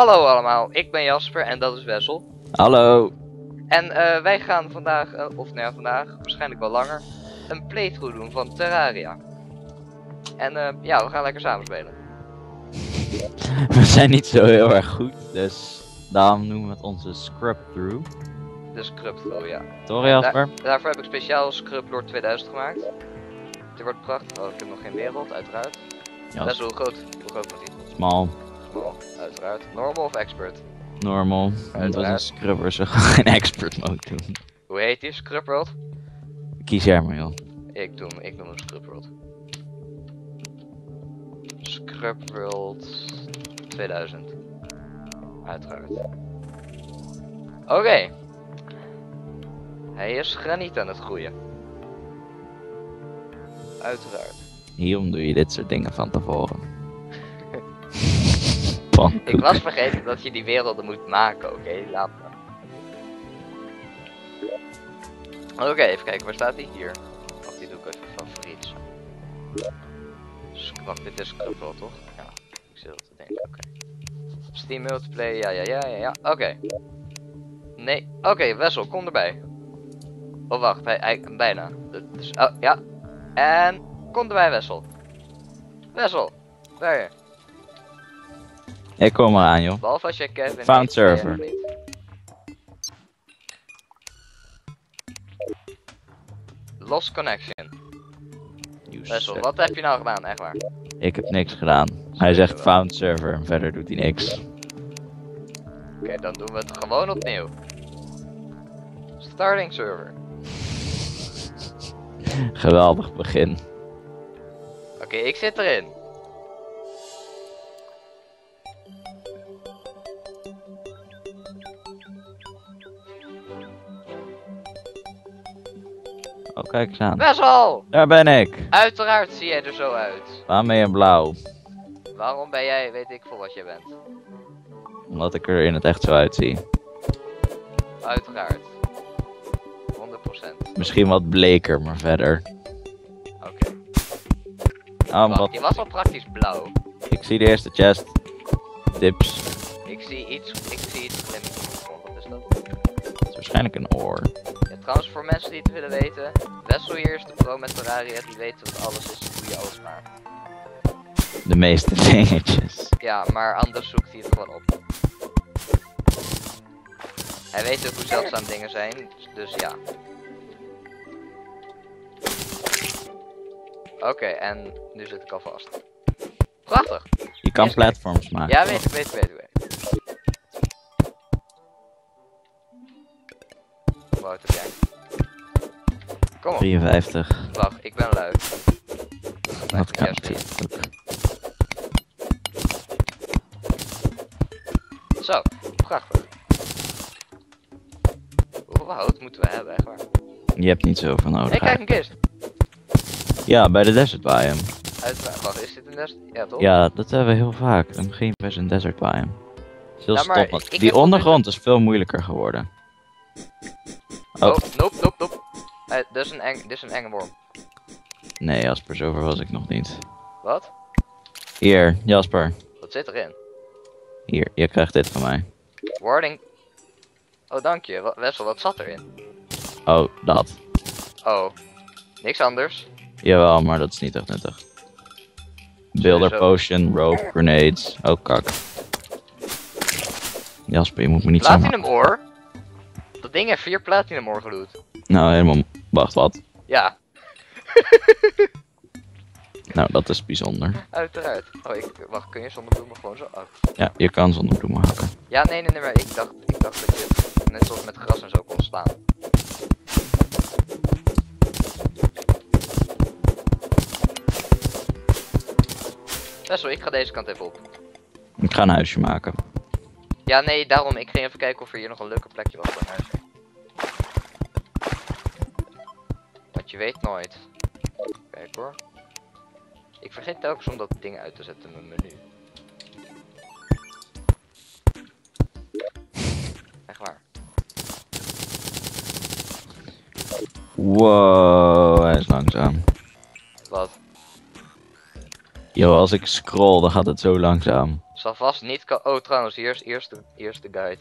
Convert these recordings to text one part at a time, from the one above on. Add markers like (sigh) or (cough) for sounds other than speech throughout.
Hallo allemaal, ik ben Jasper en dat is Wessel. Hallo. En eh, wij gaan vandaag, eh, of nou ja, vandaag, waarschijnlijk wel langer, een playthrough doen van Terraria. En eh, ja, we gaan lekker samen spelen. (laughs) We zijn niet zo heel erg goed, dus daarom noemen we het onze scrub through. De Scrub Through, ja. Toch Jasper? Daarvoor heb ik speciaal Scrub Lord 2000 gemaakt. Dit wordt prachtig. Oh, ik heb nog geen wereld, uiteraard. Ja, Best wel groot, hoe groot die? Small, uiteraard. Normal of expert? normal. Want als een scrubber ze gewoon geen expert mode doen. Hoe heet die? Scrub World? Kies jij maar joh. Ik doe hem, ik noem hem Scrub World. Scrub World 2000. Uiteraard. Oké. Hij is graniet aan het groeien. Uiteraard. Hierom doe je dit soort dingen van tevoren. Ik was vergeten dat je die werelden moet maken, oké? Laat me. Oké, even kijken, waar staat hij? Hier. Wacht, die doe ik even favoriet. Wacht, dit is Scrub World, toch? Ja, ik zit te denken, oké. Steam multiplayer, ja, ja, ja, ja, ja. Oké. Nee, oké, Wessel, kom erbij. Oh, wacht, hij, hij bijna. Dus, oh, ja. En, kom erbij, Wessel. Wessel, waar je? Ik kom eraan joh. Behalve als jij Kevin Found je server. niet. Lost connection. Wessel, wat heb je nou gedaan, echt waar? Ik heb niks gedaan. Hij zegt found server en verder doet hij niks. Oké, dan doen we het gewoon opnieuw. Starting server. (laughs) Geweldig begin. Oké, ik zit erin. Oh kijk eens aan. Wessel! Daar ben ik. Uiteraard zie jij er zo uit. Waarom ben je blauw? Waarom ben jij, weet ik veel wat jij bent. Omdat ik er in het echt zo uitzie. Uiteraard. 100%. Misschien wat bleker, maar verder. Oké. Oh, Wacht, wat, je was al praktisch blauw. ik zie de eerste chest. Dips. Ik zie iets, ik zie iets glimmen. Oh, Wat is dat? Het is waarschijnlijk een oor. Trouwens, voor mensen die het willen weten, Wessel hier is de pro met Terraria, die weet wat alles is, hoe je alles maakt. De meeste (laughs) dingetjes. Ja, maar anders zoekt hij het gewoon op. Hij weet ook hoe zeldzaam dingen zijn, dus- ja. Oké, en nu zit ik al vast. Prachtig! Je kan Yes, platforms maken. Ja, weet ik, weet ik, weet ik, ik. Heb jij? Kom op, 53. wacht, ik ben lui. Dat kan. Zo, prachtig. Hoeveel hout moeten we hebben, echt waar? Je hebt niet zoveel nodig. Hé, kijk een kist! Ja, bij de desert biome. Uit, wacht, is dit een nest? Ja, toch? Ja, dat hebben we heel vaak. Dan begin je zo'n desert biome. Heel Ja, maar ik- ik die ondergrond is veel moeilijker geworden. Eh, dit is een eng, dit is een enge worm. nee Jasper, zover was ik nog niet. Wat? Hier, Jasper. Wat zit erin? Hier, je krijgt dit van mij. Warning. Oh, dank je. Wessel, wat zat erin? Oh, dat. Oh, niks anders. Jawel, maar dat is niet echt nuttig. Builder potion, rope, grenades. Oh, kak. Jasper, je moet me niet zo... Platinum ore? Dat ding heeft vier platinum ore gedoet. Nou, helemaal... Wacht, wat? Ja, (laughs) Nou, dat is bijzonder. uiteraard. Oh, ik, wacht, kun je zonder bloemen gewoon zo? Oh. Ja, je kan zonder bloemen hakken. Ja, nee, nee, nee, maar ik dacht, ik dacht dat je het net zoals met gras en zo kon slaan. Wessel, ik ga deze kant even op. Ik ga een huisje maken. Ja, nee, daarom. Ik ging even kijken of er hier nog een leuker plekje was voor een huisje. Weet nooit. Kijk hoor. Ik vergeet telkens om dat ding uit te zetten in mijn menu. Echt waar. Wow, hij is langzaam. Wat? Yo, als ik scroll, dan gaat het zo langzaam. Zal vast niet ko- Oh, trouwens, hier is eerst de, eerst de guide.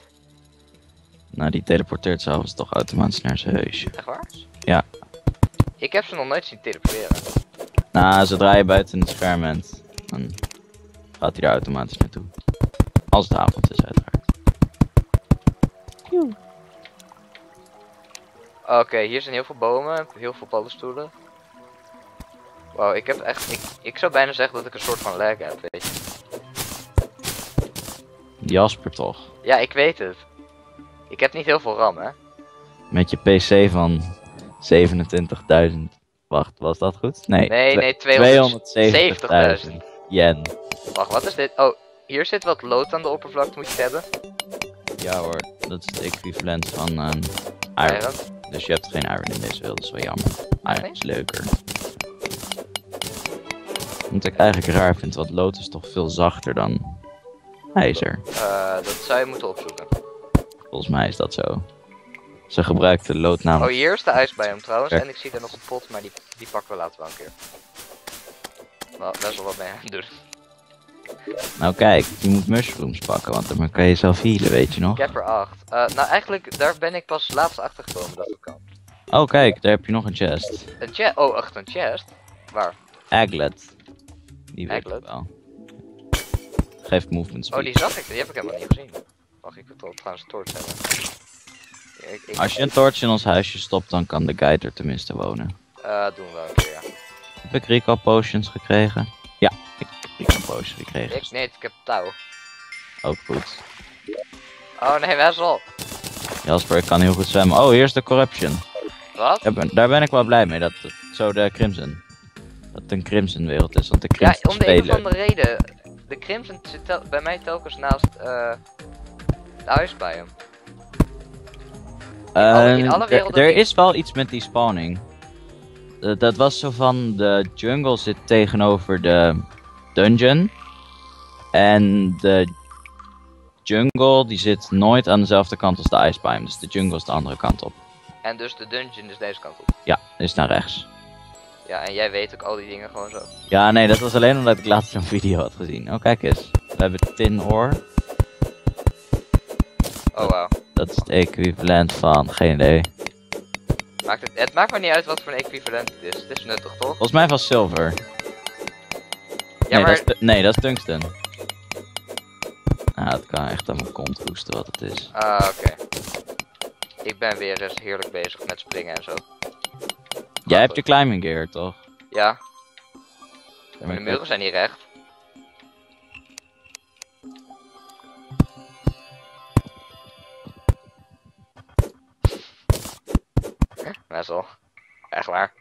Nou, die teleporteert zelfs toch automatisch naar zijn huisje. Echt waar? Ja. Ik heb ze nog nooit zien teleporteren. Nou, zodra je buiten het scherm bent, dan gaat hij er automatisch naartoe. Als het avond is, uiteraard. Oké, hier zijn heel veel bomen, heel veel paddenstoelen. Wow, ik heb echt. Ik, ik zou bijna zeggen dat ik een soort van lag heb, weet je. Jasper toch? Ja, ik weet het. Ik heb niet heel veel RAM, hè? Met je PC van 27.000. Wacht, was dat goed? Nee, Nee, nee, 270.000 yen. Wacht, wat is dit? Oh, hier zit wat lood aan de oppervlakte, moet je het hebben. Ja hoor, dat is het equivalent van een iron. Iron. Dus je hebt geen iron in deze wereld, dat is wel jammer. Iron Nee? is leuker. Wat ik eigenlijk raar vind, want lood is toch veel zachter dan ijzer. Eh, dat zou je moeten opzoeken. Volgens mij is dat zo. Ze gebruikten lood Oh, hier is de ijsbiome trouwens. Ja. En ik zie er nog een pot, maar die, die pakken we later wel een keer. Wel, best wel wat mee aan het doen. Nou kijk, je moet mushrooms pakken, want dan kan je jezelf healen, weet je nog? Ik heb er acht. Eh, nou, eigenlijk, daar ben ik pas laatst achter gekomen dat het kan. Oh kijk, daar heb je nog een chest. Een chest? Oh, echt een chest? Waar? Aglet. Die weet ik wel. Geeft movement speed. Oh, die zag ik. Die heb ik helemaal niet gezien. Wacht, ik wil trouwens een torch hebben. Ik, ik, Als je een torch in ons huisje stopt, dan kan de guide er tenminste wonen. Eh, doen we een keer, ja. Heb ik recall potions gekregen? Ja, ik heb recall potions gekregen. Ik, nee, ik heb touw. Ook goed. Oh nee, Wessel. Jasper, ik kan heel goed zwemmen. Oh, hier is de corruption. Wat? Daar ben, daar ben ik wel blij mee, dat het zo de Crimson. Dat het een Crimson wereld is, want de Ja, Crimson om de een of spelen. andere reden. De Crimson zit bij mij telkens naast eh de ijsbiome. Alle- in Eh, alle er- werelden er is wel iets met die spawning. Eh, dat was zo van de jungle zit tegenover de dungeon. En de jungle die zit nooit aan dezelfde kant als de ijsbiome. Dus de jungle is de andere kant op. En dus de dungeon is deze kant op. Ja, is naar rechts. Ja, en jij weet ook al die dingen gewoon zo. Ja, nee, dat was alleen omdat ik laatst een (laughs) video had gezien. Oh, kijk eens. We hebben tin ore. Oh wauw. Dat is het equivalent van, geen idee. Maakt het, het maakt maar niet uit wat voor een equivalent het is. Het is nuttig toch? Volgens mij was zilver. Ja, nee, maar dat is, nee, dat is tungsten. Ah, het kan echt aan mijn kont hoesten wat het is. Ah, oké. Ik ben weer eens heerlijk bezig met springen en zo. Jij hebt je climbing gear, toch? Ja, de muren zijn niet recht. Echt waar.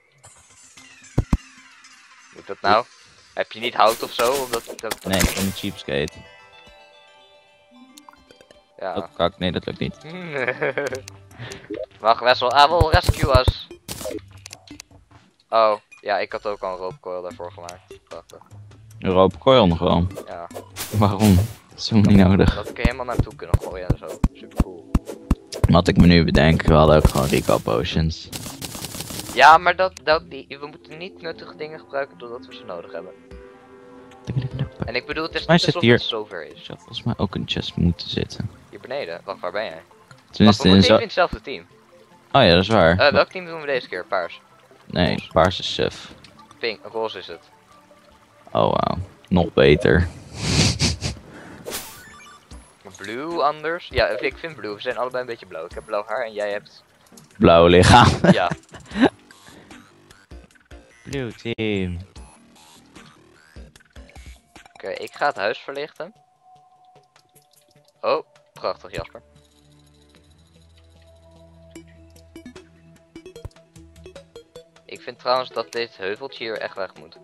Moet dat nou? Heb je niet hout of zo? Omdat dat, Nee, ik ben een cheapskate. Ja. Oh, kak, nee, dat lukt niet. (laughs) Wacht, Wessel. I will rescue us. Oh, ja, ik had ook al een roopcoil daarvoor gemaakt. Prachtig. Europa coil nog wel. Ja, Waarom? Dat is helemaal niet nodig. dat ik er helemaal naartoe kunnen gooien en zo. Super cool. Wat ik me nu bedenk, we hadden ook gewoon recall potions. Ja, maar dat, dat, die, we moeten niet nuttige dingen gebruiken doordat we ze nodig hebben. En ik bedoel, het is niet alsof hier- het zover Er is. zou volgens mij ook een chest moeten zitten. Hier beneden. Wacht, waar ben jij? Tenminste, we in moeten zo... in hetzelfde team. Oh ja, dat is waar. Eh, welk team doen we deze keer? Paars. Nee, paars is suf. Pink, roze is het. Oh wauw. Nog beter. Blue anders? Ja, ik vind blue. We zijn allebei een beetje blauw. Ik heb blauw haar en jij hebt... Blauw lichaam. Ja. (laughs) Blue team. Oké, ik ga het huis verlichten. Oh, prachtig Jasper. Ik vind trouwens dat dit heuveltje hier echt weg moet.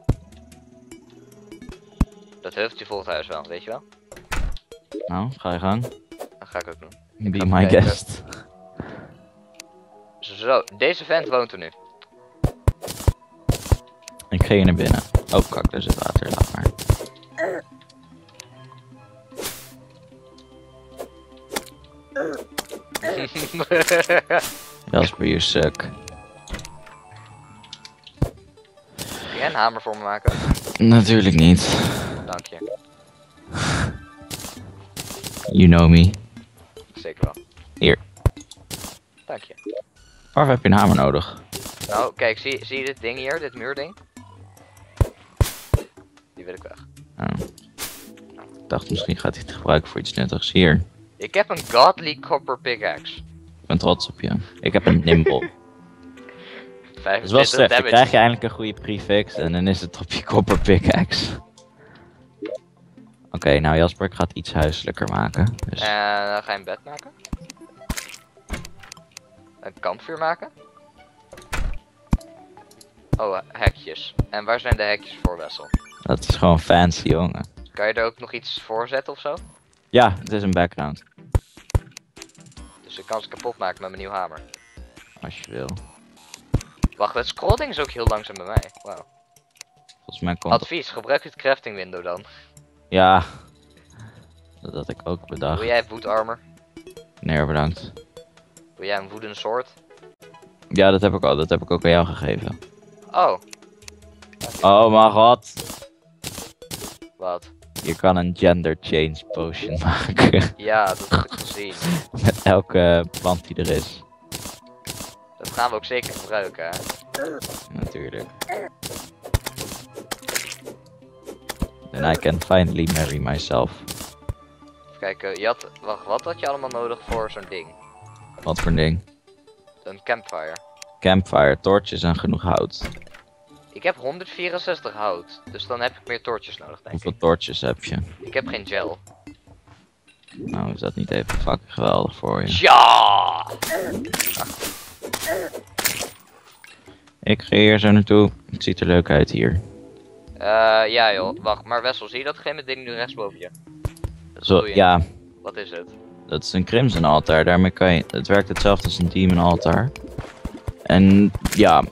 Dat heuveltje volgt huis wel, weet je wel? Nou, ga je gang. Dat ga ik ook doen. Be ga my kijken. guest. Zo, deze vent woont er nu. Ga naar binnen. Oh kak, daar zit water. Laat maar. (laughs) Jasper, you suck. een hamer voor me maken? Natuurlijk niet. Dank je. You know me. Zeker wel. Hier. Dank je. Waarvoor heb je een hamer nodig? Nou, kijk, zie, zie je dit ding hier? Dit muurding? Die wil ik weg. Oh. Ik dacht misschien gaat hij het gebruiken voor iets nuttigs. Hier. Ik heb een godly copper pickaxe. Ik ben trots op je. Ik heb een nimble. (laughs) Dat is wel 25 slecht. Dan krijg je eindelijk een goede prefix en dan is het op je copper pickaxe. Oké, nou Jasper, ik ga het iets huiselijker maken. Dus En dan ga je een bed maken. Een kampvuur maken. Oh, hekjes. En waar zijn de hekjes voor, Wessel? Dat is gewoon fancy, jongen. Kan je er ook nog iets voor zetten of zo? Ja, het is een background. Dus ik kan ze kapot maken met mijn nieuwe hamer. Als je wil. Wacht, het scrolling is ook heel langzaam bij mij. Wauw. Volgens mij komt het... Advies, gebruik het crafting window dan. Ja. Dat had ik ook bedacht. Wil jij wood armor? Nee, bedankt. Wil jij een wooden sword? Ja, dat heb ik, al, dat heb ik ook aan jou gegeven. Oh, Oh mijn god. Wat? Je kan een gender change potion (laughs) maken. Ja, dat heb ik gezien. (laughs) Met elke plant die er is. Dat gaan we ook zeker gebruiken, hè? Natuurlijk. Then I can finally marry myself. Even kijken, je had, wacht, wat had je allemaal nodig voor zo'n ding? Wat voor ding? Een campfire. Campfire, torches en genoeg hout. Ik heb 164 hout, dus dan heb ik meer torches nodig, denk ik. Hoeveel torches heb je? Ik heb geen gel. Nou, is dat niet even fucking geweldig voor je? Ja! Ik ga hier zo naartoe. Het ziet er leuk uit hier. Eh, ja joh, wacht, maar Wessel, zie je dat gegeven ding nu rechtsboven je? Dat Zo, je. ja, Wat is het? dat is een Crimson altaar. Daarmee kan je. Het werkt hetzelfde als een Demon altaar. En ja,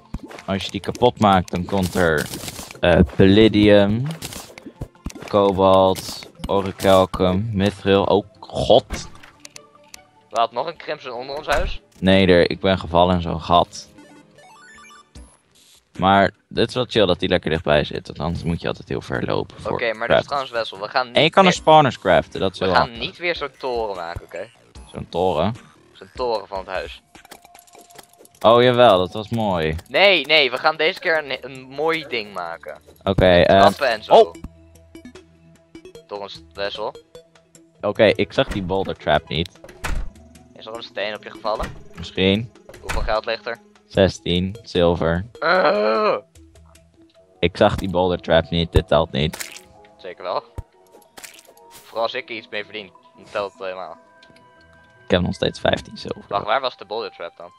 als je die kapot maakt, dan komt er eh, Palladium, Cobalt, Orichalcum, Mithril. Oh god. We hadden nog een crimson onder ons huis. Nee, er, ik ben gevallen in zo'n gat. Maar dit is wel chill dat die lekker dichtbij zit. Want anders moet je altijd heel ver lopen. Oké, maar dus craften. trouwens Wessel, we gaan niet En je kan een meer, spawners craften, dat is we heel gaan handig. niet weer zo'n toren maken, oké? Zo'n toren. Zo'n toren van het huis. Oh jawel, dat was mooi. Nee, nee, we gaan deze keer een, een mooi ding maken. Oké, eh, en zo. oh. Toch een Wessel. oké, ik zag die boulder trap niet. Is er een steen op je gevallen? Misschien. Hoeveel geld ligt er? 16, zilver. Uh, Ik zag die boulder trap niet, dit telt niet. zeker wel. Vooral als ik er iets mee verdien, dan telt het helemaal. Ik heb nog steeds 15 zilver. Wacht, waar was de boulder trap dan?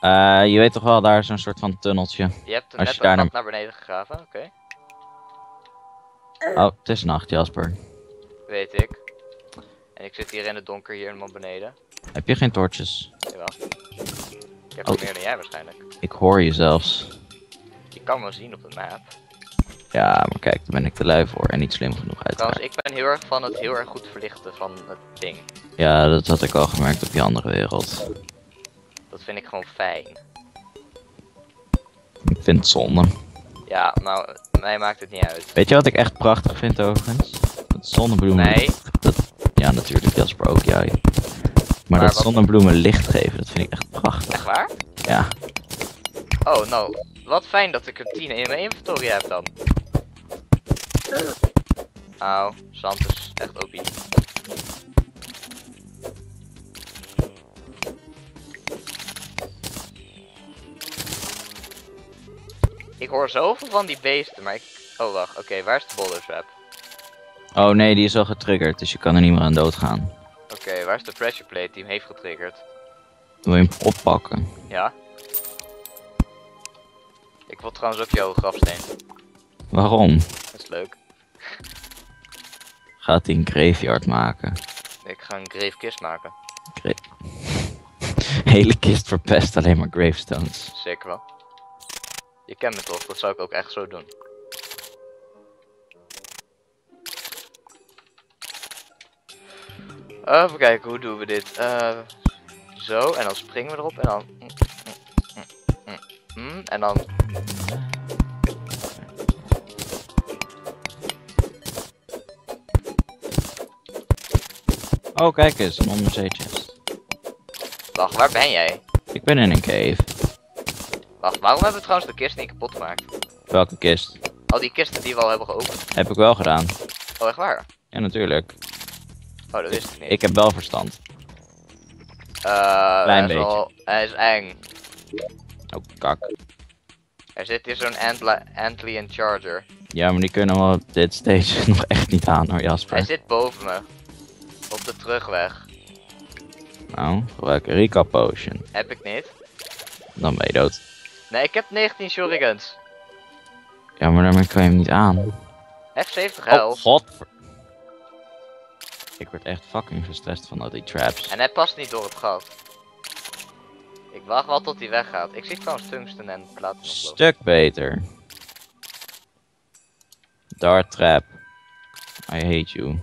Eh, je weet toch wel, daar is een soort van tunneltje. Je hebt Als net je daar een naar- beneden gegraven, oké. Oh, het is nacht, Jasper. Weet ik. En ik zit hier in het donker hier helemaal beneden. Heb je geen torches? Jawel. Ik heb Oh. er meer dan jij waarschijnlijk. Ik hoor je zelfs. Je kan me zien op de map. Ja, maar kijk, daar ben ik te lui voor en niet slim genoeg uiteraard. Trouwens, ik ben heel erg van het heel erg goed verlichten van het ding. Ja, dat had ik al gemerkt op die andere wereld. Dat vind ik gewoon fijn. Ik vind het zonde. Ja, nou, mij maakt het niet uit. Weet je wat ik echt prachtig vind overigens? Dat zonnebloemen. Nee. Dat, ja, natuurlijk Jasper ook, jij. Maar, Maar dat wat- zonnebloemen licht geven, dat vind ik echt prachtig. Echt waar? Ja. Oh, nou, wat fijn dat ik er 10 in mijn inventory heb dan. Auw, zand is echt OP. Ik hoor zoveel van die beesten, maar ik... Oh, wacht. Oké, waar is de boulder trap? Oh nee, die is al getriggerd, dus je kan er niet meer aan doodgaan. Oké, waar is de pressure plate die hem heeft getriggerd? Wil je hem oppakken? Ja? Ik wil trouwens ook jouw grafsteen. Waarom? Dat is leuk. Gaat hij een graveyard maken? Ik ga een grave kist maken. (laughs) Hele kist verpest, alleen maar gravestones. Zeker wel. Je kent me toch, dat zou ik ook echt zo doen. Eh, even kijken, hoe doen we dit? Eh, zo, en dan springen we erop en dan... Mm, mm, mm, en dan... Oh, kijk eens, een onderzeetje. Wacht, waar ben jij? Ik ben in een cave. Wacht, waarom hebben we trouwens de kist niet kapot gemaakt? Welke kist? Al die kisten die we al hebben geopend. Heb ik wel gedaan. Oh, echt waar? Ja, natuurlijk. Oh, dat wist ik niet. Ik heb wel verstand. Klein hij is wel- Hij is eng. Oh, kak. Er zit hier zo'n Antlion Charger. Ja, maar die kunnen we op dit stage (laughs) nog echt niet aan hoor, Hij Jasper. zit boven me. Op de terugweg. Nou, gebruik een recap potion. Heb ik niet. Dan ben je dood. Nee, ik heb 19 shurikens. Ja, maar daarmee kan je hem niet aan. Hij heeft 70 Oh, god. Ik word echt fucking gestrest van al die traps. En hij past niet door het gat. Ik wacht wel tot hij weggaat. Ik zie trouwens tungsten en platinum. Stuk beter. Dart trap. I hate you.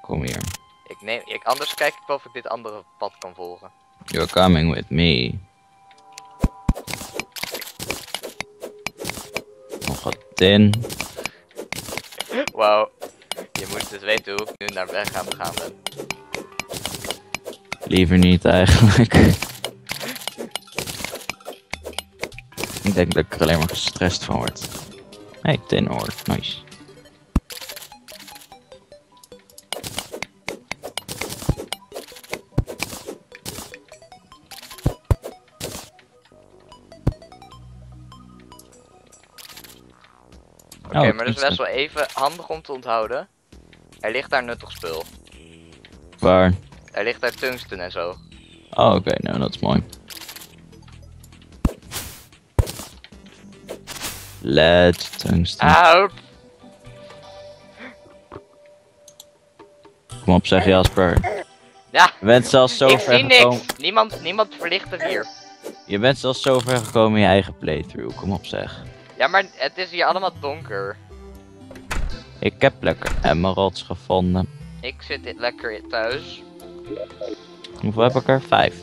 Kom hier. Ik neem, ik, anders kijk ik wel of ik dit andere pad kan volgen. You're coming with me. Tin. Wauw. Je moet dus weten hoe ik nu naar weg aan gaan ben. Liever niet eigenlijk. ik denk dat ik er alleen maar gestrest van word. Hey, tin ore. Nice. Oké, Oh, maar dat is best wel even handig om te onthouden. Er ligt daar nuttig spul. Waar? Er ligt daar tungsten en zo. Oh, oké, nou dat is mooi. Lead, tungsten. Auw! Kom op, zeg Jasper. Ja, Je bent zelfs zo ik ver zie gekomen. niks. Niemand, niemand verlicht er hier. Je bent zelfs zo ver gekomen in je eigen playthrough. Kom op, zeg. Ja, maar het is hier allemaal donker. Ik heb lekker emeralds gevonden. Ik zit dit lekker thuis. Hoeveel heb ik er? Vijf.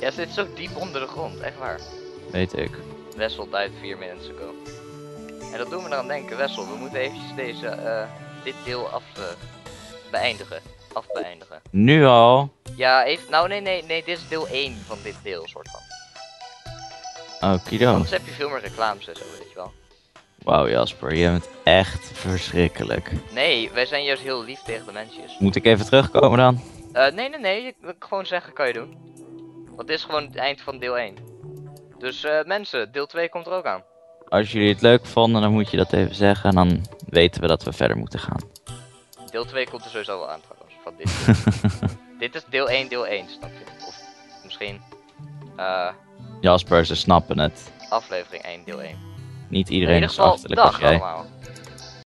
Ja, zit zo diep onder de grond, echt waar. Weet ik. Wessel died 4 minutes ago. En dat doen we eraan denken, Wessel, we moeten eventjes deze, eh, dit deel af, eh, beëindigen. Afbeëindigen. Nu al? Ja, even, nou nee, nee, nee, dit is deel 1 van dit deel, soort van. Okido. Anders heb je veel meer reclames en zo, weet je wel. Wauw Jasper, je bent echt verschrikkelijk. Nee, wij zijn juist heel lief tegen de mensjes. Moet ik even terugkomen dan? Eh, nee, nee, nee, ik- gewoon zeggen kan je doen. Want dit is gewoon het eind van deel 1. Dus eh, mensen, deel 2 komt er ook aan. Als jullie het leuk vonden, dan moet je dat even zeggen. En dan weten we dat we verder moeten gaan. Deel 2 komt er sowieso wel aan trouwens, van dit. (laughs) dit is deel 1, deel 1, snap je? Of misschien eh, Jasper, ze snappen het. aflevering 1, deel 1. Niet In iedereen ieder is achterlijk als dag jij. allemaal.